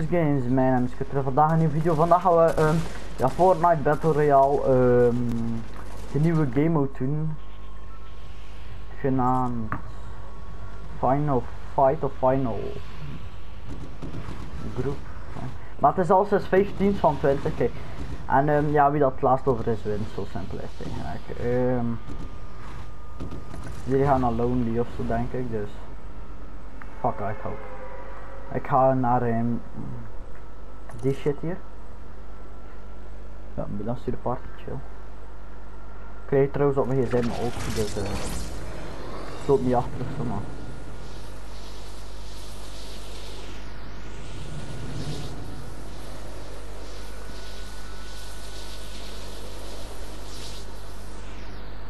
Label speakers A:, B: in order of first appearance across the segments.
A: Games, mijn naam is Kutter. Vandaag een nieuwe video. Vandaag gaan we um, ja, Fortnite Battle Royale um, de nieuwe game mode doen. Genaamd Final Fight of Final Group. Maar het is al 6 15 van 20. Kijk. En um, ja, wie dat laatst over is wint. Zo simpel is het eigenlijk. Jullie gaan naar Lonely of zo denk ik. Dus fuck ik hoop. Ik ga naar um, die shit hier. Ja, de party chill. Ik kreeg trouwens op mijn gsm ook, dus uh, niet achter of zo man.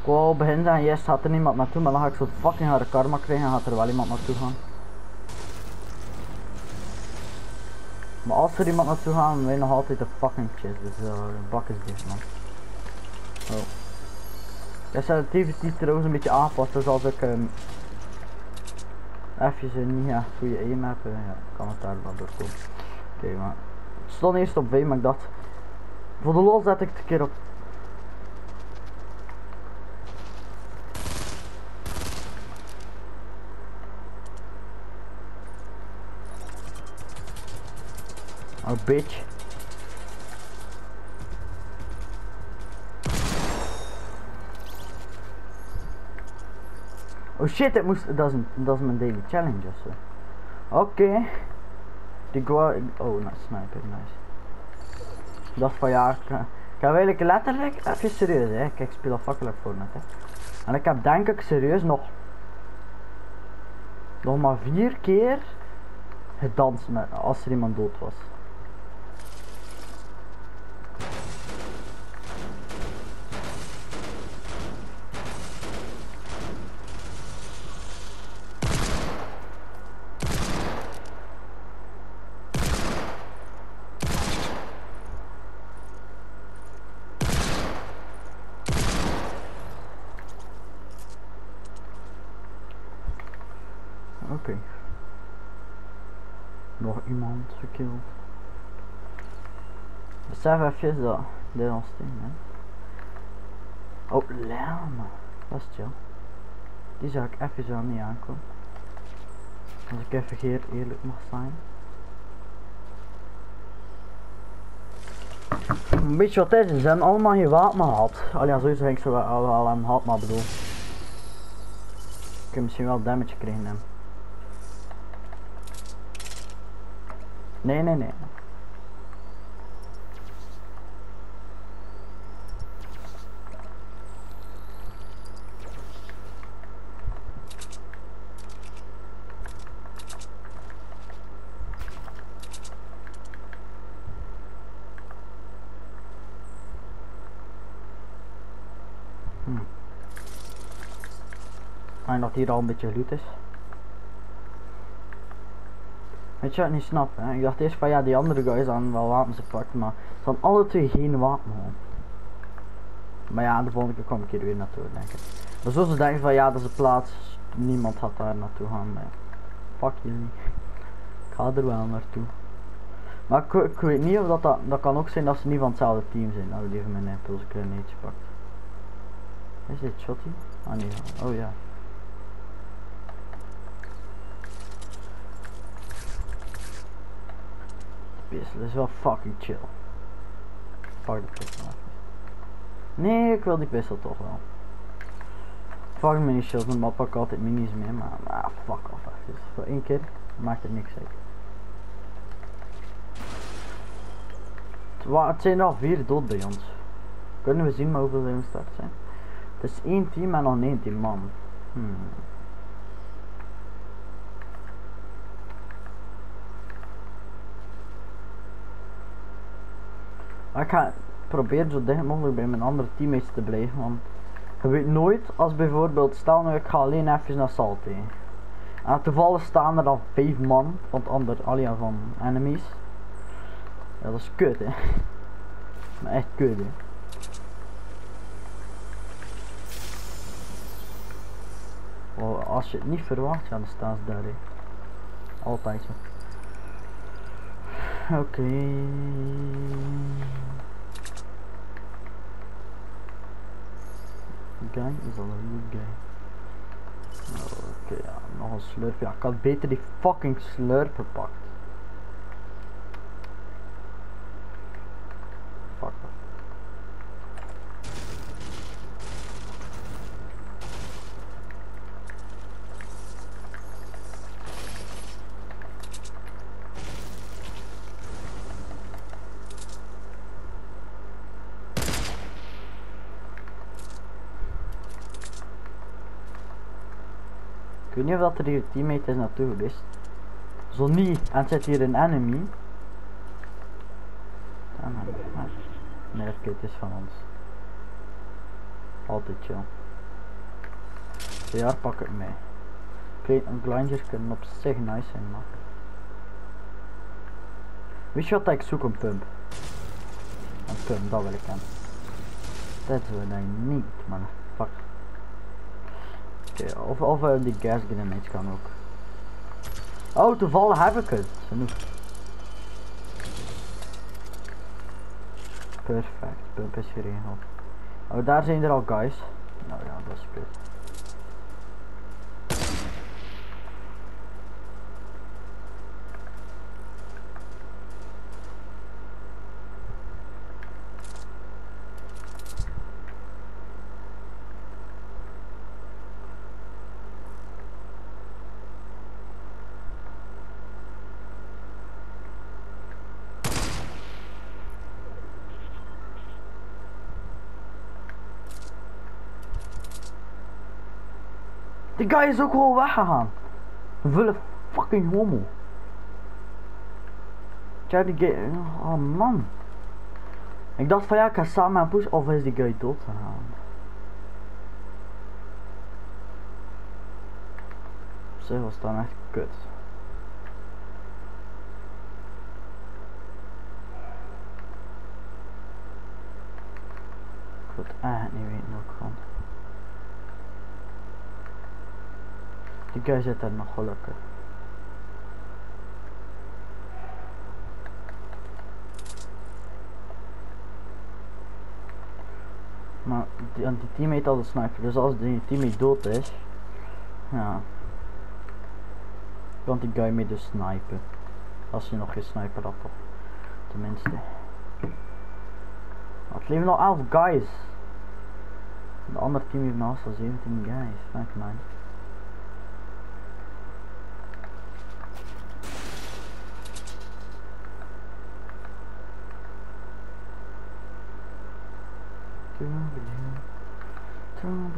A: Ik wou begin zeggen, yes, gaat er niemand naartoe, maar dan ga ik zo fucking harde karma krijgen en gaat er wel iemand naartoe gaan. Maar als er iemand naartoe ben je nog altijd de fucking shit. Dus uh, de bak is dicht man. Oh. Ja, sensitivity trouwens een beetje aangepast. Dus als ik um, even niet echt goede aim heb, uh, ja, kan het daar wel doorkomen. Oké, okay, maar het stond eerst op V, maar ik dacht, voor de lol zet ik het een keer op Oh bitch. Oh shit, het moest, dat is, dat mijn daily challenge ofzo. Oké. Die go oh nice, sniper, nice. Dat van ja, ik, ik heb letterlijk, even serieus hè, kijk ik speel al voor net hè. En ik heb denk ik serieus nog, nog maar vier keer gedanst met, als er iemand dood was. Oké. Okay. Iemand gekild. Besef even dat. Dit is steen, hè. Oh, lermen. Dat is chill. Die zou ik even zo niet aankomen. Als ik even hier eerlijk mag zijn. Weet je wat is? Ze hebben allemaal geen wapen gehad. Al ja, sowieso denk ik zo wel, wel een had, maar bedoel. Ik heb misschien wel damage gekregen hem. Nee, nee, nee. Hm. En dat hier al een beetje loot is. Weet je ik niet snap? Hè? Ik dacht eerst van ja, die andere guys aan wel wapens gepakt, maar hadden alle twee geen wapen. Maar ja, de volgende keer kom ik hier weer naartoe, denk ik. Maar zo ze denken van ja, dat is een plaats, niemand had daar naartoe gaan. Fuck jullie. Ik ga er wel naartoe. Maar ik, ik, weet niet of dat, dat, kan ook zijn dat ze niet van hetzelfde team zijn. Nou, even mijn impulse grenade pakt. Is dit shotty? Ah nee, oh ja. Pistol is wel fucking chill. Pak de pistol Nee, ik wil die pistol toch wel. Fuck mini shield, normaal pak ik altijd minis mee, maar ah, fuck off. Dus voor één keer maakt het niks uit. Het zijn al vier dood bij ons. Kunnen we zien hoeveel er in start zijn? Het is één team en nog 19 man. Hmm. Maar ik ga proberen zo dicht mogelijk bij mijn andere teammates te blijven. Want je weet nooit als bijvoorbeeld, stel nu ik ga alleen even naar Salty. En toevallig staan er dan vijf man van ander alia van enemies. Ja, dat is kut hè. Maar echt kut hè. Oh, als je het niet verwacht, dan staan ze daar hè. Altijd zo. Oké. Guy is al een guy. Oké, ja, nog een slurp. Ja, ik had beter die fucking slurpen pakt. Fuck. Ik weet niet of dat er hier teammate is naartoe geweest. Zo niet, en zit hier een enemy. Dan heb ik maar. Nee, het is van ons. Altijd chill. Ja, pak het mee. Een blindjes kunnen op zich nice zijn, maar. Weet je wat ik zoek? Een pump. Een pump, dat wil ik hebben. Dat wil ik niet, man. Of, of uh, die gas grenades kan ook. Oh, toevallig heb ik het. Perfect, pump is geregeld. Oh, daar zijn er al guys. Nou ja, dat is kut. Die guy is ook gewoon weggegaan. Een vulle fucking homo. Tja, die guy... Oh man. Ik dacht van ja, ik ga samen aan push of is die guy dood gegaan. Zich was dan echt kut. Ik wil het echt niet weten hoe ik gewoon. Die guy zit er nog gelukkig. Maar die, die teammate had een sniper, dus als die teammate dood is, ja, kan die guy mee dus snipen. Als je nog geen sniper had? Tenminste. Het leven nog 11 guys. De andere team heeft naast al 17 guys. Fuck man.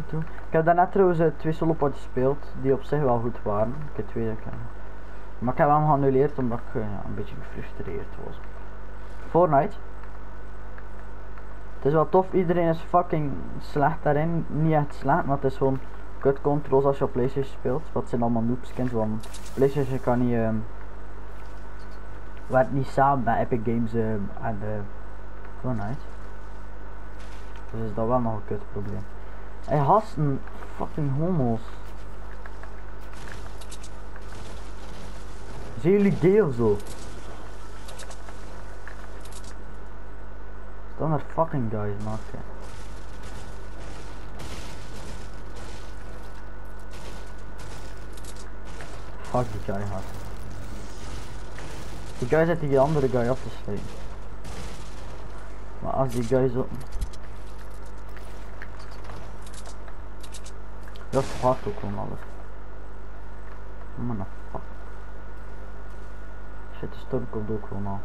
A: Ik heb daarnet trouwens twee solopotjes gespeeld die op zich wel goed waren. Ik heb twee keer. Maar ik heb hem geannuleerd omdat ik ja, een beetje gefrustreerd was. Fortnite. Het is wel tof, iedereen is fucking slecht daarin. Niet echt slecht, maar het is gewoon kut controls als je op Playstation speelt. Wat zijn allemaal noobskins, want Playstation kan niet... Uh, niet samen bij Epic Games uh, en uh, Fortnite. Dus is dat wel nog een kut probleem. Hij hassen fucking homo's. Zijn jullie gay of zo? Staan er fucking guys maken. Fuck die guy hard. Die guy zet die andere guy af te slaan. Maar als die guy zo... Dat verwacht ook gewoon alles. Nou fuck. Shit, de storm komt ook gewoon al.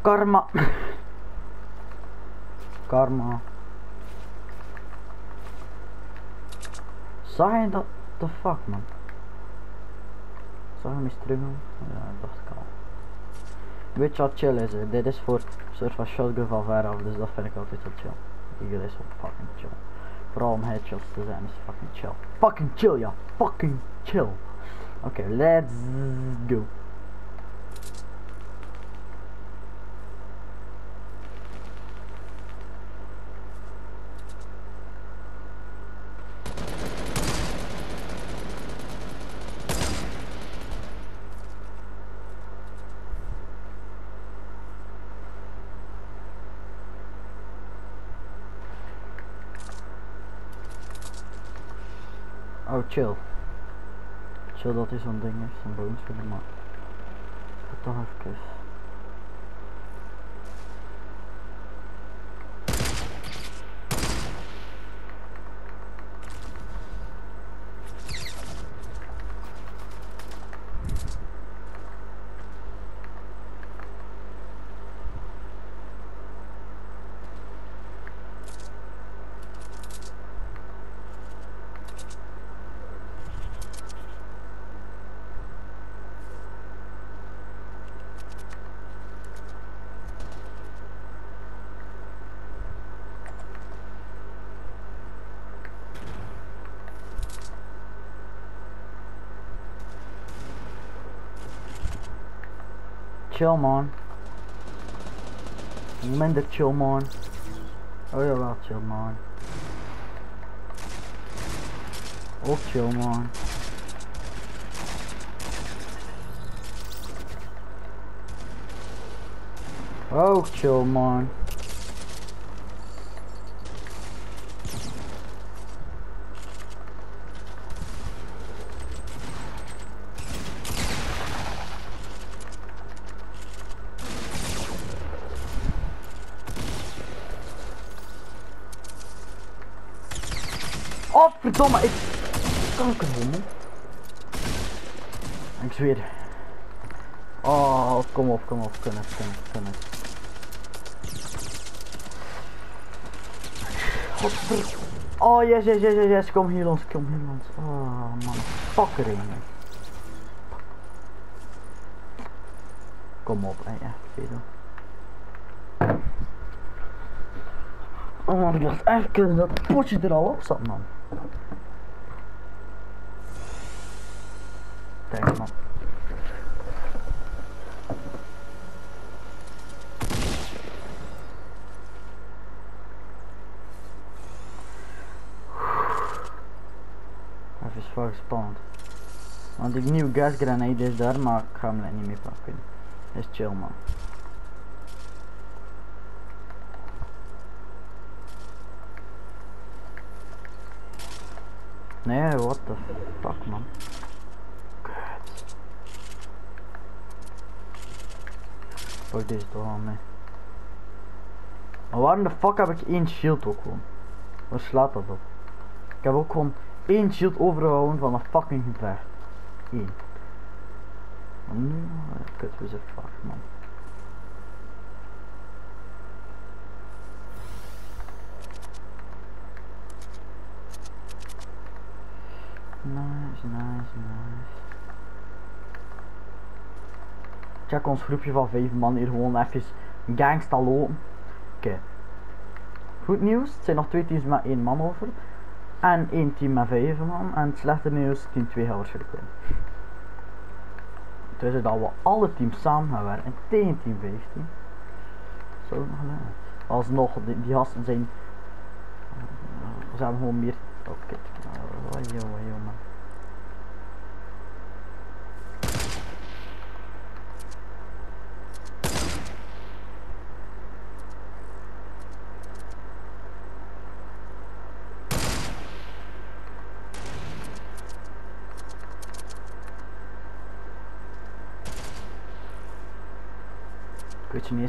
A: Karma. Karma. Zag je dat? The fuck man. Zag je hem eens terug? Ja, dacht ik al. Weet je wat chill is? Hè? Dit is voor een soort van shotgun van ver af, dus dat vind ik altijd wel chill. Eagle is wel fucking chill. Vooral om headshots te zijn is fucking chill. Fucking chill ja, fucking chill. Oké, okay, let's go. Oh, chill. Chill dat is zo'n ding is, zo'n boonsfilm, maar... Toch chill man. Minder chill man. Oh ja, wel chill man. Ook chill man. Ook oh, chill man. Oh, verdomme, ik... Kankerhommel. Ik zweer. Oh, kom op, kom op, kun het, kun het, kun het. Godver... Oh, yes, yes, yes, yes, kom hier langs, kom hier langs. Oh, man, fuck erin. Kom op, hè, ja, veel. Oh man, ik dacht eigenlijk dat potje er al op zat, man. Kijk, man. Even is wel. Want die nieuwe gas grenade is daar, maar ik ga hem niet meer pakken. Is chill man. Nee, what the fuck man. Kut. Pak deze toch aan mee. Waarom de fuck heb ik één shield ook gewoon? Waar slaat dat op? Ik heb ook gewoon één shield overgehouden van een fucking gevecht. Eén. Maar nu, kut, we zijn fuck man. Nice, nice, nice. Check ons groepje van 5 man hier gewoon even gangsta lopen. Oké. Goed nieuws, het zijn nog twee teams met één man over. En één team met 5 man. En het slechte nieuws, team 2 gaat waarschijnlijk winnen. Dus dat we alle teams samen gaan werken tegen team 15. Zo nog. Alsnog, die, die gasten zijn... Ze hebben gewoon meer... Oké. Okay. Ik weet meer,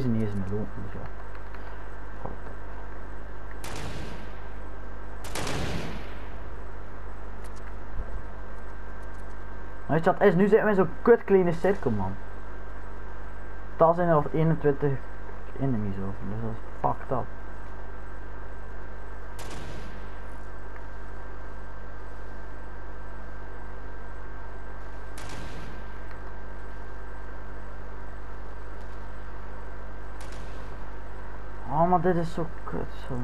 A: ze niet. Dus. Weet je wat is? Nu zitten we in zo'n kut kleine cirkel man. Daar zijn er al 21 enemies over, dus dat is fucked up. Oh, maar dit is zo kut zo.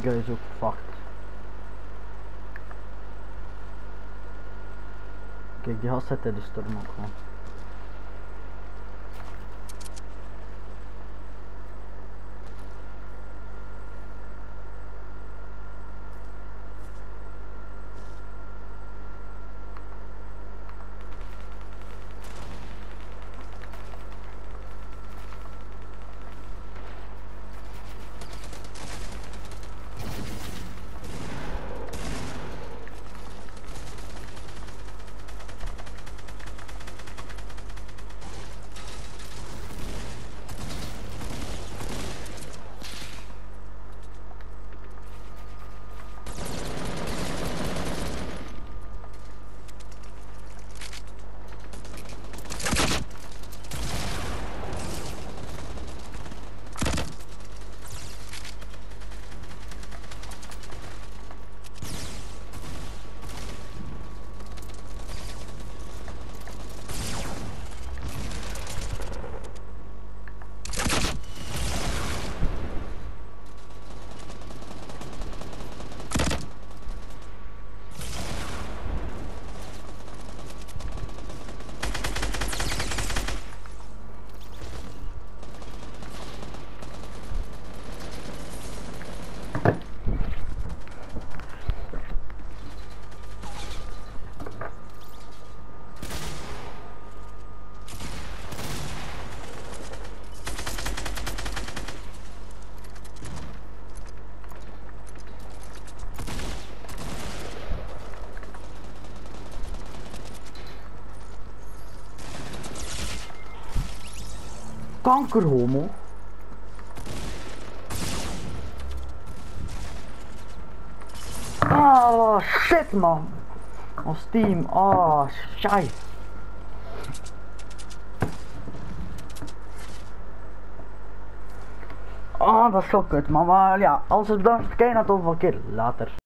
A: Die guy is ook fucked. Kijk, die gast in de storm ook. Kankerhomo. Oh shit man. Op Steam. Oh shit. Oh, dat is zo kut man. Maar ja, als het het kijken, tot de volgende keer. Later.